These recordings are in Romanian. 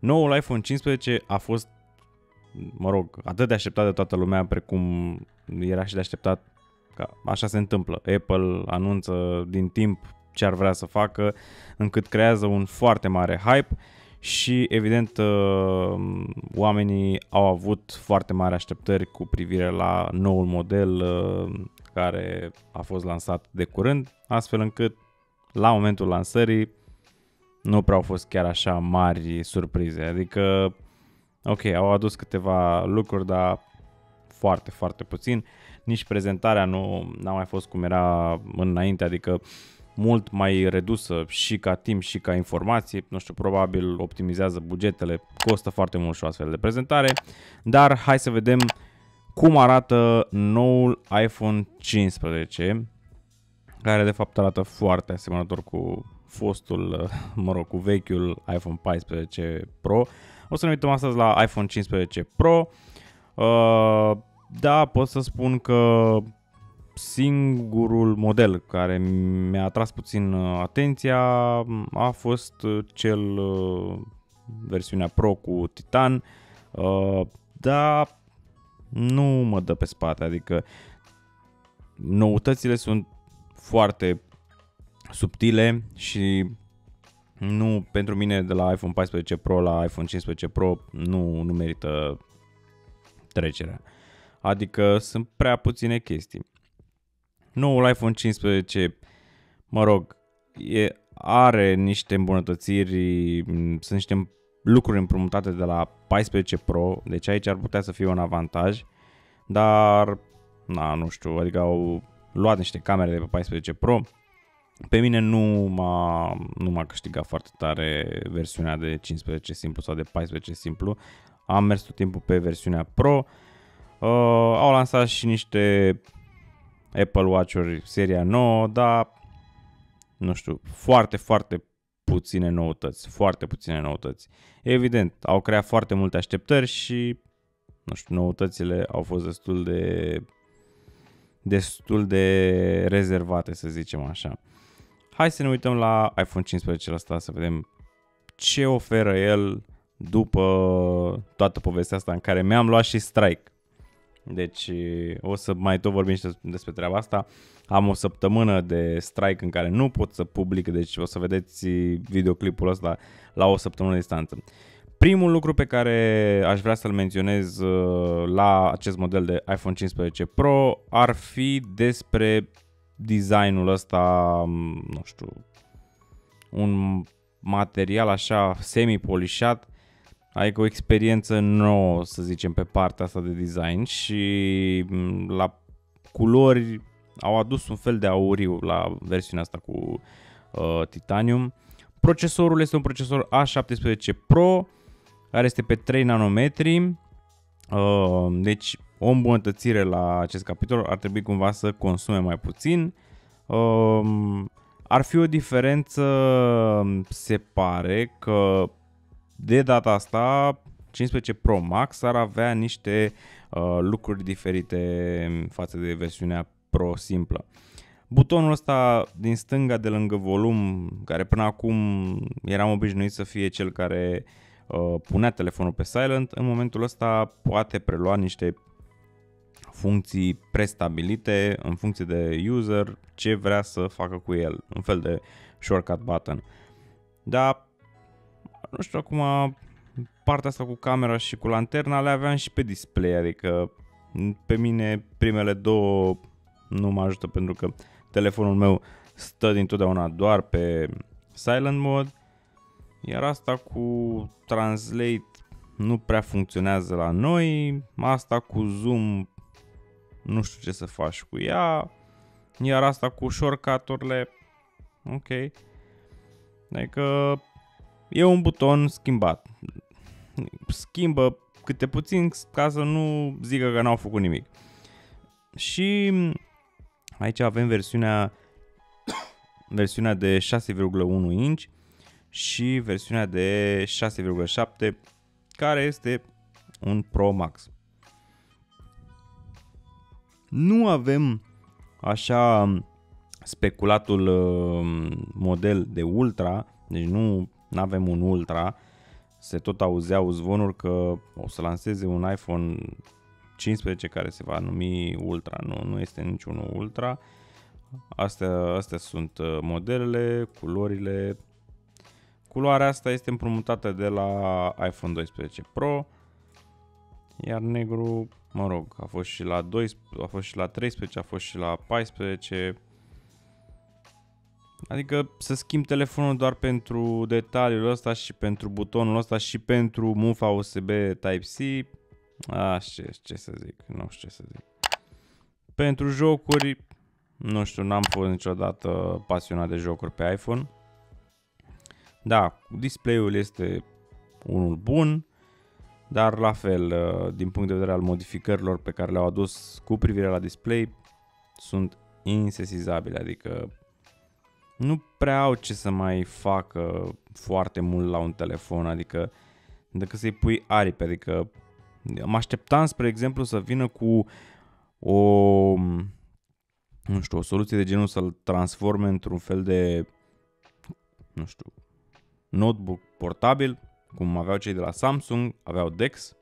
Noul iPhone 15 a fost, mă rog, atât de așteptat de toată lumea precum era și de așteptat ca așa se întâmplă. Apple anunță din timp ce ar vrea să facă, încât creează un foarte mare hype și evident uh, oamenii au avut foarte mari așteptări cu privire la noul model uh, care a fost lansat de curând, astfel încât la momentul lansării nu prea au fost chiar așa mari surprize. Adică, ok, au adus câteva lucruri, dar foarte, foarte puțin. Nici prezentarea nu a mai fost cum era înainte, adică mult mai redusă și ca timp și ca informație. Nu știu, probabil optimizează bugetele, costă foarte mult și o astfel de prezentare. Dar hai să vedem cum arată noul iPhone 15, care de fapt arată foarte asemănător cu fostul, mă rog, cu vechiul iPhone 14 Pro. O să ne uităm astăzi la iPhone 15 Pro. Uh, da, pot să spun că singurul model care mi-a atras puțin uh, atenția a fost uh, cel versiunea Pro cu Titan, dar nu mă dă pe spate, adică noutățile sunt foarte subtile și nu pentru mine de la iPhone 14 Pro la iPhone 15 Pro nu, nu merită trecerea. Adică sunt prea puține chestii. Noul iPhone 15, mă rog, e, are niște îmbunătățiri, sunt niște lucruri împrumutate de la 14 Pro, deci aici ar putea să fie un avantaj, dar, na, nu știu, adică au luat niște camere de pe 14 Pro, pe mine nu m-a, nu m-a câștigat foarte tare versiunea de 15 simplu sau de 14 simplu. Am mers tot timpul pe versiunea Pro. Uh, au lansat și niște Apple Watch-uri seria 9, dar nu știu, foarte, foarte puține noutăți, foarte puține noutăți. Evident, au creat foarte multe așteptări și nu știu, noutățile au fost destul de destul de rezervate, să zicem așa. Hai să ne uităm la iPhone 15 ăsta să vedem ce oferă el după toată povestea asta în care mi-am luat și strike. Deci o să mai tot vorbim și despre treaba asta. Am o săptămână de strike în care nu pot să public, deci o să vedeți videoclipul ăsta la o săptămână distanță. Primul lucru pe care aș vrea să-l menționez uh, la acest model de iPhone 15 Pro ar fi despre designul ăsta, nu știu, un material așa semi-polișat, adică o experiență nouă, să zicem, pe partea asta de design și la culori au adus un fel de auriu la versiunea asta cu uh, titanium. Procesorul este un procesor A17 Pro, care este pe 3 nanometri, uh, deci o îmbunătățire la acest capitol ar trebui cumva să consume mai puțin. Um, ar fi o diferență, se pare că de data asta 15 Pro Max ar avea niște uh, lucruri diferite față de versiunea Pro simplă. Butonul ăsta din stânga de lângă volum, care până acum eram obișnuit să fie cel care uh, punea telefonul pe silent, în momentul ăsta poate prelua niște funcții prestabilite în funcție de user ce vrea să facă cu el, un fel de shortcut button. Dar nu știu acum partea asta cu camera și cu lanterna le aveam și pe display, adică pe mine primele două nu mă ajută pentru că telefonul meu stă dintotdeauna doar pe silent mode, iar asta cu translate nu prea funcționează la noi, asta cu zoom nu știu ce să faci cu ea, iar asta cu shortcut-urile, ok. Adică e un buton schimbat. Schimbă câte puțin ca să nu zică că n-au făcut nimic. Și aici avem versiunea versiunea de 6,1 inch și versiunea de 6,7 care este un Pro Max. Nu avem așa speculatul uh, model de Ultra, deci nu avem un Ultra, se tot auzeau zvonuri că o să lanseze un iPhone 15 care se va numi Ultra. Nu, nu este niciunul Ultra. Astea, astea sunt uh, modelele, culorile. Culoarea asta este împrumutată de la iPhone 12 Pro. Iar negru, mă rog, a fost și la 12, a fost și la 13, a fost și la 14. Adică să schimb telefonul doar pentru detaliul ăsta și pentru butonul ăsta și pentru mufa USB Type-C. Așa, ce, ce să zic, nu știu ce să zic. Pentru jocuri, nu știu, n-am fost niciodată pasionat de jocuri pe iPhone. Da, display-ul este unul bun, dar la fel, uh, din punct de vedere al modificărilor pe care le-au adus cu privire la display, sunt insesizabile, adică nu prea au ce să mai facă foarte mult la un telefon, adică decât să-i pui aripi, adică mă așteptam, spre exemplu, să vină cu o, nu știu, o soluție de genul să-l transforme într-un fel de, nu știu, notebook portabil, cum aveau cei de la Samsung, aveau DeX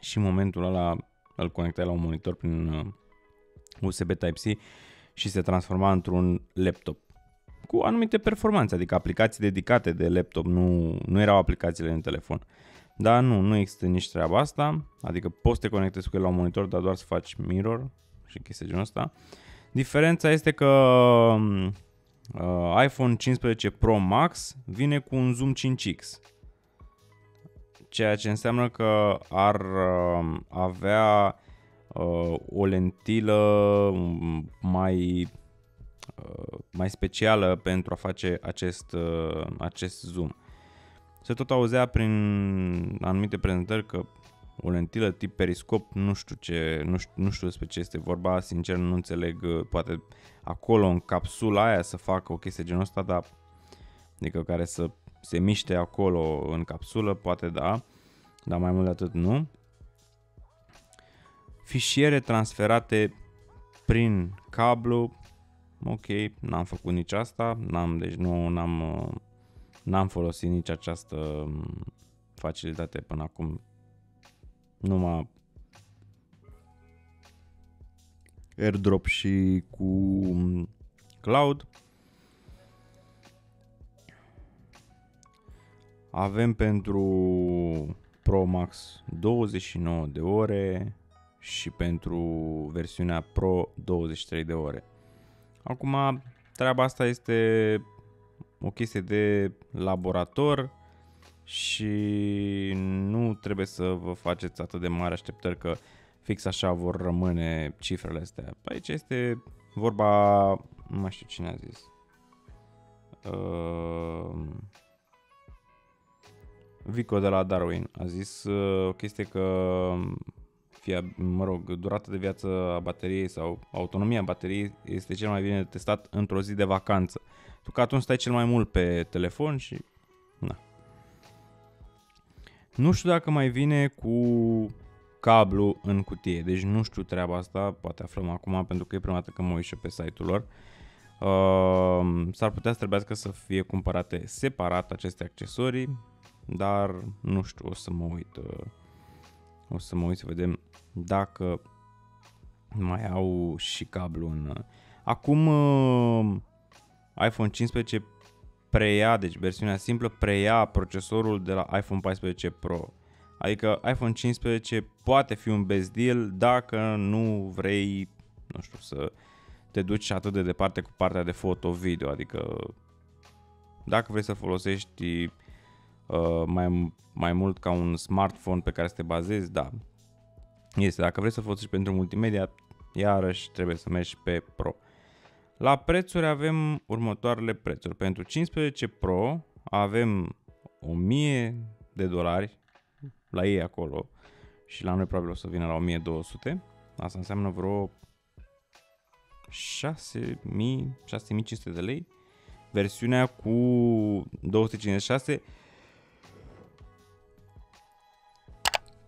și în momentul ăla îl conectai la un monitor prin USB uh, Type-C și se transforma într-un laptop cu anumite performanțe, adică aplicații dedicate de laptop, nu, nu erau aplicațiile în telefon. Dar nu, nu există nici treaba asta, adică poți să te conectezi cu el la un monitor, dar doar să faci mirror și chestia genul ăsta. Diferența este că uh, iPhone 15 Pro Max vine cu un zoom 5x, ceea ce înseamnă că ar uh, avea uh, o lentilă mai uh, mai specială pentru a face acest, uh, acest zoom. Se tot auzea prin anumite prezentări că o lentilă tip periscop, nu știu, ce, nu știu, nu știu despre ce este vorba, sincer nu înțeleg, uh, poate acolo în capsula aia să facă o chestie genul ăsta, dar adică care să se miște acolo în capsulă, poate da, dar mai mult de atât nu. Fișiere transferate prin cablu, ok, n-am făcut nici asta, n-am, deci nu, n-am, uh, n-am folosit nici această um, facilitate până acum. Numai airdrop și cu um, cloud. Avem pentru Pro Max 29 de ore și pentru versiunea Pro 23 de ore. Acum, treaba asta este o chestie de laborator și nu trebuie să vă faceți atât de mari așteptări că fix așa vor rămâne cifrele astea. Aici este vorba, nu mai știu cine a zis. Uh, Vico de la Darwin a zis uh, o chestie că fie, mă rog, durata de viață a bateriei sau autonomia bateriei este cel mai bine testat într-o zi de vacanță. Tu că atunci stai cel mai mult pe telefon și... Na. Nu știu dacă mai vine cu cablu în cutie, deci nu știu treaba asta, poate aflăm acum pentru că e prima dată că mă uit și pe site-ul lor. Uh, s-ar putea să trebuiască să fie cumpărate separat aceste accesorii, dar nu știu, o să mă uit. Uh, o să mă uit să vedem dacă mai au și cablu în... Acum uh, iPhone 15 preia, deci versiunea simplă preia procesorul de la iPhone 14 Pro. Adică iPhone 15 poate fi un best deal dacă nu vrei, nu știu, să te duci atât de departe cu partea de foto-video, adică dacă vrei să folosești uh, mai, mai mult ca un smartphone pe care să te bazezi, da, este. Dacă vrei să folosești pentru multimedia, iarăși trebuie să mergi pe Pro. La prețuri avem următoarele prețuri. Pentru 15 Pro avem 1000 de dolari la ei acolo și la noi probabil o să vină la 1200. Asta înseamnă vreo 6000, 6500 de lei. Versiunea cu 256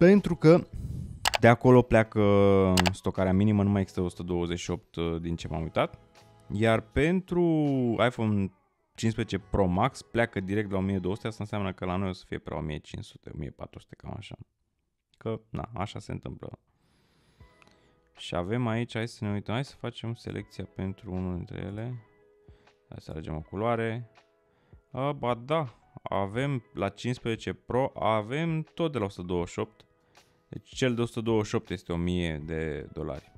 pentru că de acolo pleacă stocarea minimă, nu mai există 128 uh, din ce m-am uitat. Iar pentru iPhone 15 Pro Max pleacă direct la 1200, asta înseamnă că la noi o să fie pe la 1500, 1400, cam așa. Că, na, așa se întâmplă. Și avem aici, hai să ne uităm, hai să facem selecția pentru unul dintre ele. Hai să alegem o culoare. A, ba da, avem la 15 Pro, avem tot de la 128. Deci cel de 128 este 1000 de dolari.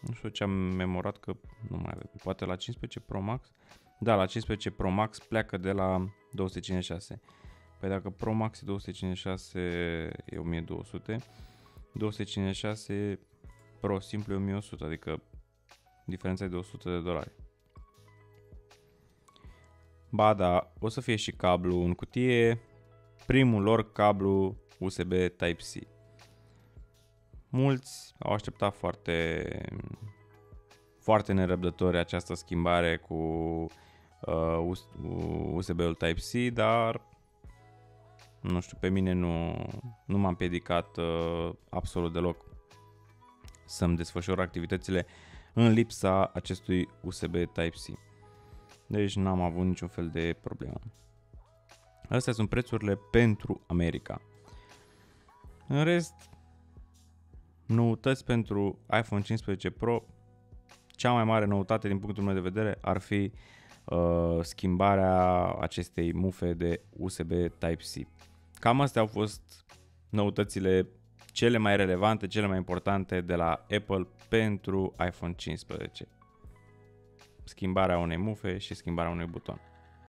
Nu știu ce am memorat că nu mai avem. Poate la 15 Pro Max. Da, la 15 Pro Max pleacă de la 256. Păi dacă Pro Max e 256 e 1200. 256 Pro simplu e 1100, adică diferența e de 100 de dolari. Ba da, o să fie și cablu în cutie, primul lor cablu USB Type-C. Mulți au așteptat foarte, foarte nerăbdători această schimbare cu uh, USB-ul Type-C, dar nu știu, pe mine nu, nu m-am împiedicat uh, absolut deloc să-mi desfășor activitățile în lipsa acestui USB Type-C. Deci n-am avut niciun fel de problemă. Astea sunt prețurile pentru America. În rest, noutăți pentru iPhone 15 Pro, cea mai mare noutate din punctul meu de vedere ar fi uh, schimbarea acestei mufe de USB Type-C. Cam astea au fost noutățile cele mai relevante, cele mai importante de la Apple pentru iPhone 15. Schimbarea unei mufe și schimbarea unui buton.